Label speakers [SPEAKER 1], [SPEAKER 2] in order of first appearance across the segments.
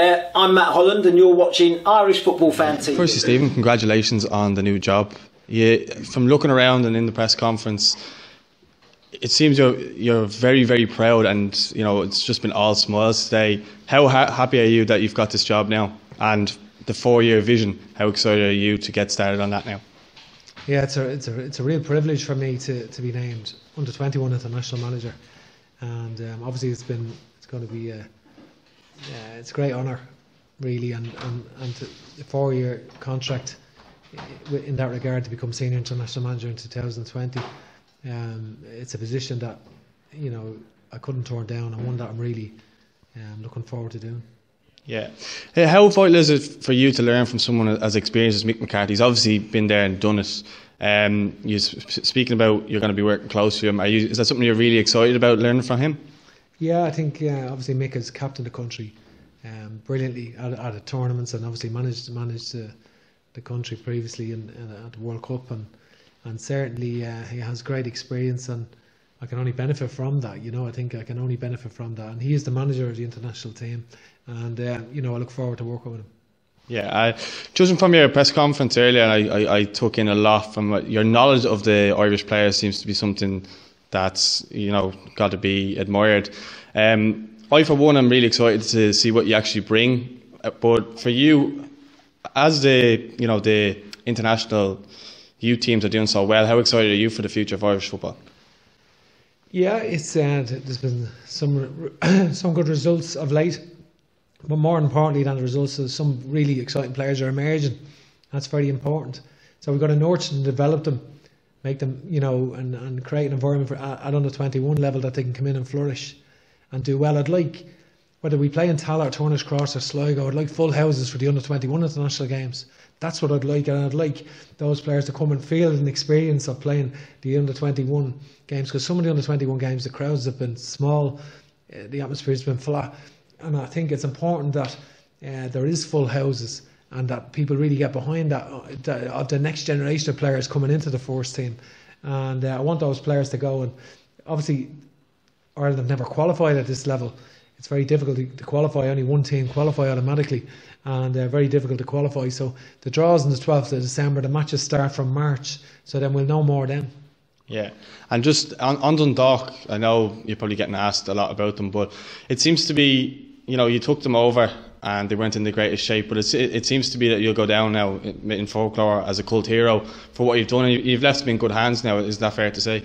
[SPEAKER 1] there. I'm Matt Holland, and you're watching Irish Football Fan TV.
[SPEAKER 2] Firstly, Stephen, congratulations on the new job. You, from looking around and in the press conference, it seems you're you're very very proud, and you know it's just been all smiles today. How ha- happy are you that you've got this job now, and the four-year vision? How excited are you to get started on that now?
[SPEAKER 3] Yeah, it's a it's a it's a real privilege for me to, to be named under 21 international manager, and um, obviously it's been it's going to be a, yeah, it's a great honour, really, and and and to, a four-year contract in that regard to become senior international manager in 2020. Um, it's a position that you know I couldn't turn down, and one that I'm really um, looking forward to doing.
[SPEAKER 2] Yeah. How vital is it for you to learn from someone as experienced as Mick McCarthy? He's obviously been there and done it. Um, you speaking about you're going to be working close to him. You, is that something you're really excited about learning from him?
[SPEAKER 3] Yeah, I think uh, obviously Mick has captained the country um, brilliantly at, at the tournaments and obviously managed managed uh, the country previously in, in, at the World Cup and and certainly uh, he has great experience and I can only benefit from that. You know, I think I can only benefit from that. And he is the manager of the international team, and uh, you know, I look forward to working with him.
[SPEAKER 2] Yeah, uh, judging from your press conference earlier, I, I, I took in a lot from your knowledge of the Irish players seems to be something that's you know got to be admired. Um, I, for one, am really excited to see what you actually bring. Uh, but for you, as the you know the international you teams are doing so well. How excited are you for the future of Irish football?
[SPEAKER 3] Yeah, it's uh, there's been some some good results of late, but more importantly than the results, some really exciting players are emerging. That's very important. So we've got to nurture and develop them, make them, you know, and, and create an environment for at under 21 level that they can come in and flourish and do well. I'd like whether we play in Tallaght, Turner's Cross or Sligo, I'd like full houses for the under 21 international games. That's what I'd like, and I'd like those players to come and feel an experience of playing the under 21 games because some of the under 21 games, the crowds have been small, uh, the atmosphere has been flat, and I think it's important that uh, there is full houses and that people really get behind that uh, of the next generation of players coming into the first team. And uh, I want those players to go. And obviously, Ireland have never qualified at this level. It's very difficult to, to qualify. Only one team qualify automatically and uh, very difficult to qualify. So the draws on the 12th of December, the matches start from March, so then we'll know more then.
[SPEAKER 2] Yeah, and just on, on Dundalk, I know you're probably getting asked a lot about them, but it seems to be, you know, you took them over and they weren't in the greatest shape, but it, it seems to be that you'll go down now in, in folklore as a cult hero for what you've done. And you've left them in good hands now, is that fair to say?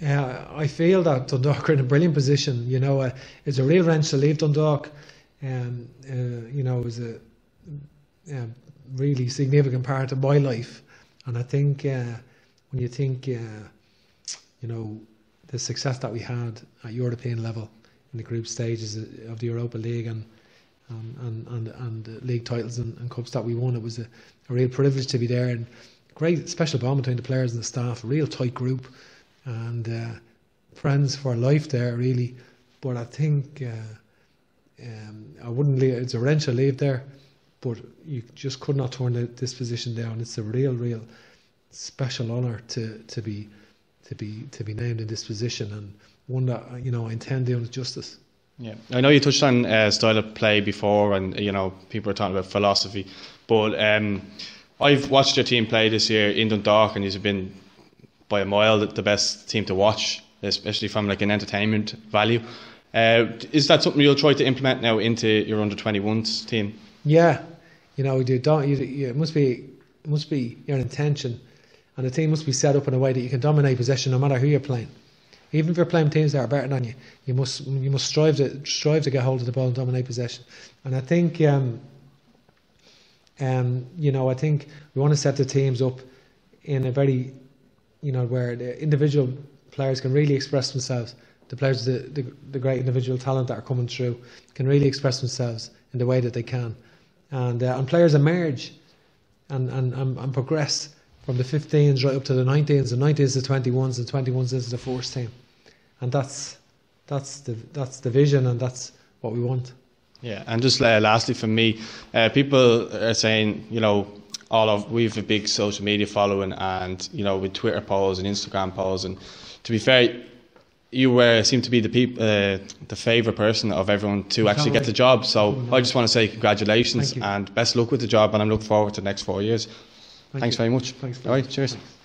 [SPEAKER 3] Yeah, I feel that Dundalk are in a brilliant position. You know, uh, it's a real wrench to leave Dundalk um, uh, you know, it was a, a, really significant part of my life. And I think uh, when you think, uh, you know, the success that we had at European level in the group stages of the Europa League and and and, and league titles and, and, cups that we won, it was a, a, real privilege to be there and great special bond between the players and the staff, a real tight group and uh, friends for life there really. But I think uh, um, I wouldn't leave, it's a wrench to leave there, but you just could not turn the, this position down. It's a real, real special honour to, to be to be to be named in this position and one that you know I intend doing justice.
[SPEAKER 2] Yeah, I know you touched on uh, style of play before, and you know people are talking about philosophy, but um, I've watched your team play this year in Dundalk, and you've been by a mile the best team to watch, especially from like an entertainment value. Uh, is that something you'll try to implement now into your under 21s team?
[SPEAKER 3] Yeah, you know, you don't. You, you, it must be it must be your intention, and the team must be set up in a way that you can dominate possession no matter who you're playing. Even if you're playing teams that are better than you, you must you must strive to strive to get hold of the ball and dominate possession. And I think, um, um, you know, I think we want to set the teams up in a very, you know, where the individual players can really express themselves the players, the, the, the great individual talent that are coming through, can really express themselves in the way that they can. And, uh, and players emerge and, and, and, and progress from the 15s right up to the 19s, the 19s the 21s, the 21s is the first team, and that's that's the that's the vision and that's what we want.
[SPEAKER 2] Yeah, and just uh, lastly for me, uh, people are saying you know all of we have a big social media following and you know with Twitter polls and Instagram polls and to be fair. You were seem to be the peop, uh, the favorite person of everyone to actually get the job. So. I just want to say congratulations and best luck with the job, and I'm looking forward to the next four years. Thank Thanks
[SPEAKER 3] you.
[SPEAKER 2] very much.
[SPEAKER 3] Thanks.
[SPEAKER 2] All right, cheers. Thanks.